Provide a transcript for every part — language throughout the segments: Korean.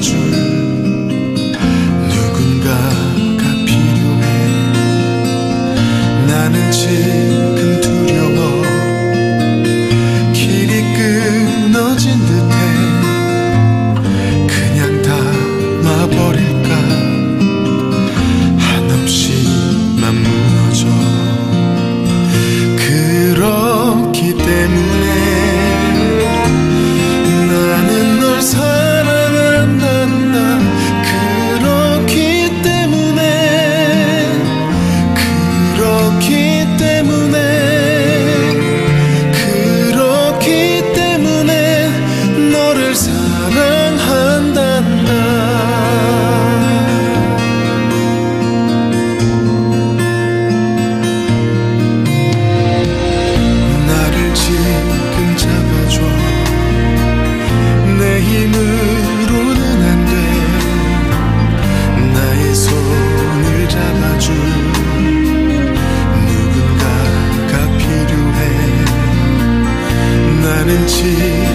줄 누군가가 필요해. 나는 지금 두려워 길이 끊어진 듯해. 그냥 담아버린 see.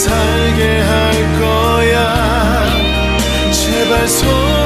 살게 할 거야. 제발 손